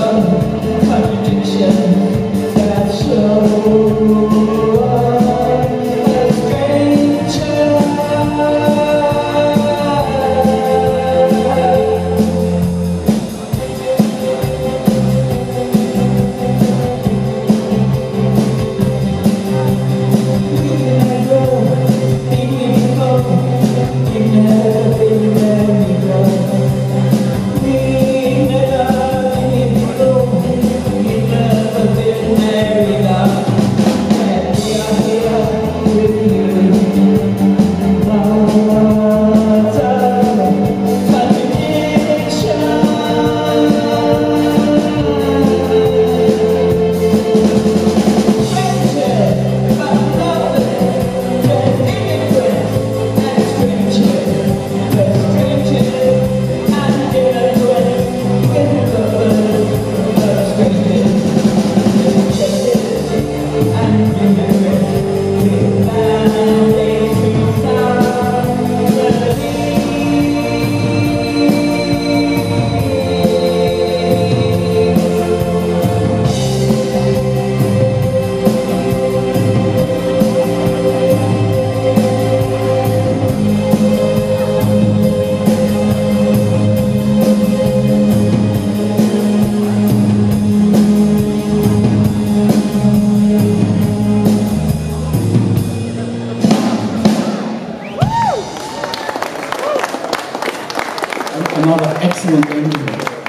love. another excellent interview.